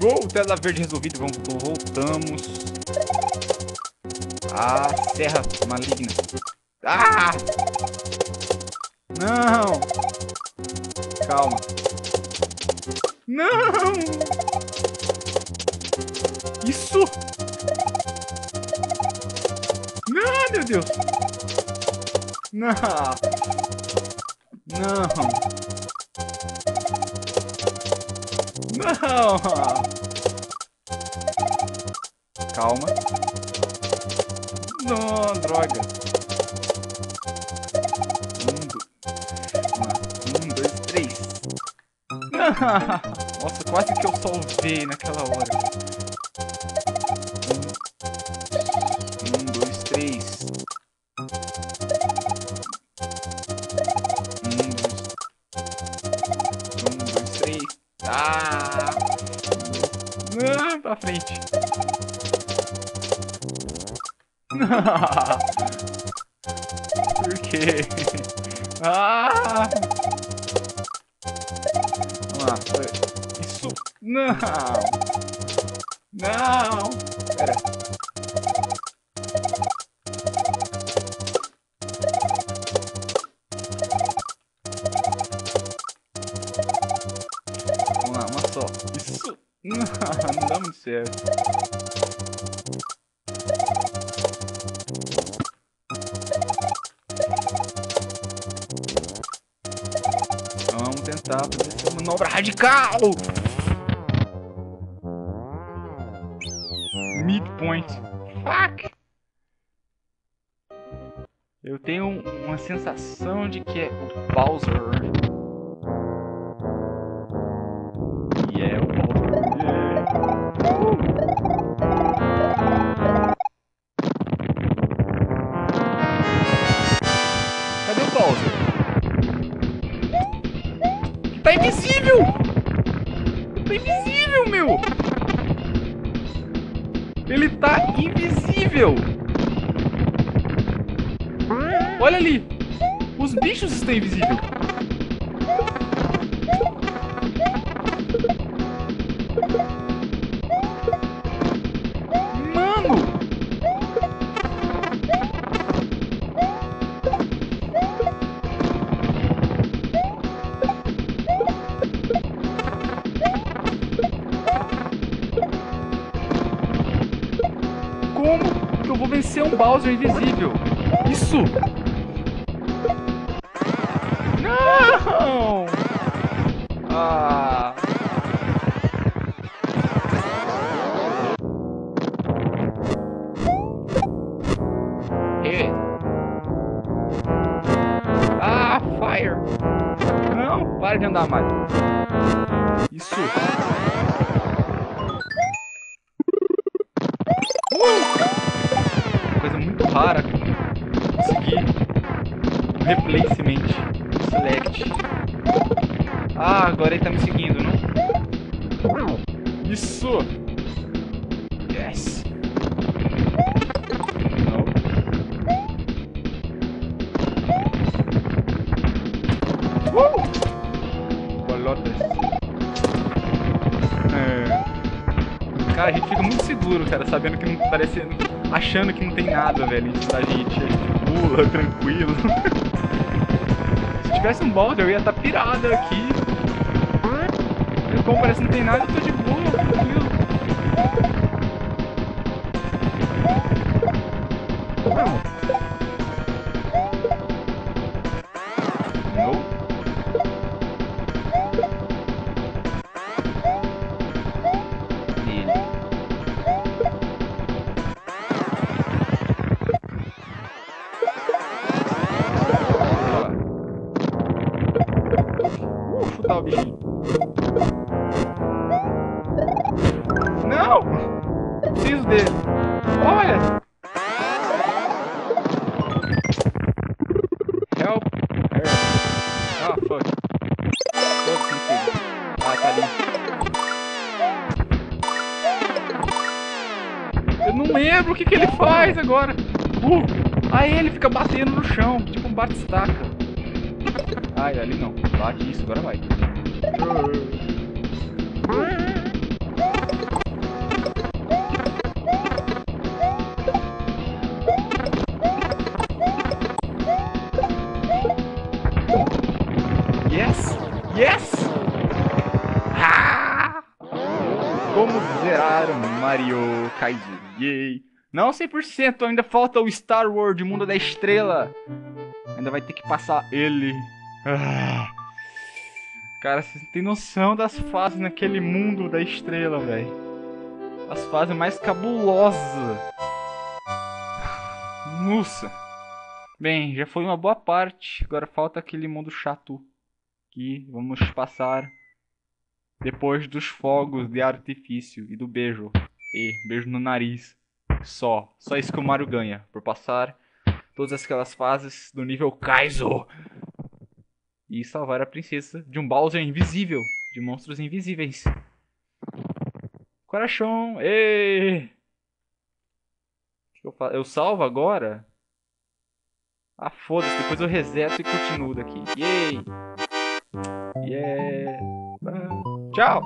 Gol, tela verde resolvido, vamos, voltamos. Ah, serra maligna. Ah! Não! Calma. Não! Isso! Não, meu Deus! Não! Não! Calma. Não, droga. Um, do... dois, três. Nossa, quase que eu salvei naquela hora. Um dois, três. Um, dois, um, dois, três. Ah! Pra frente. Por quê? Ah! Vamos lá. Isso! Não! Não! Pera. Vamos lá, uma só. Isso! Não dá muito certo. Vamos tentar fazer essa manobra radical! Midpoint. Fuck! Eu tenho uma sensação de que é o Bowser. Tá invisível! Tá invisível, meu! Ele tá invisível! Olha ali! Os bichos estão invisíveis! Vencer um Bowser invisível? Isso! Não! Ah! Hit. Ah, fire! Não, para de andar mais. Isso. Rara. Conseguir replacement. Select. Ah, agora ele tá me seguindo, não? Isso! Yes! Não. Uh! Bolotas. É. Cara, a gente fica muito seguro, cara, sabendo que não parecendo. Achando que não tem nada, velho, da gente. A gente pula, tranquilo. Se tivesse um Bowser, eu ia estar pirado aqui. E como parece que não tem nada, eu tô de boa, tranquilo. Dele. Olha! Help! Help! Ah, fuck. Ah, tá ali. Eu não lembro o que, que ele faz agora. Uh! Aí ele fica batendo no chão, tipo um bate-estaca. Ai, ali não. Bate isso, agora vai. Mario. Yay! Não 100%, ainda falta o Star World, Mundo da Estrela. Ainda vai ter que passar ele. Ah. Cara, você tem noção das fases naquele mundo da estrela, velho. As fases mais cabulosas. Nossa. Bem, já foi uma boa parte. Agora falta aquele mundo chato. Que vamos passar depois dos fogos de artifício e do beijo. E beijo no nariz. Só. Só isso que o Mario ganha. Por passar todas aquelas fases do nível Kaizo. E salvar a princesa de um Bowser invisível. De monstros invisíveis. Coração! Ê! Eu, eu salvo agora? Ah, foda-se. Depois eu reseto e continuo daqui. Yay! Yeah! Tchau!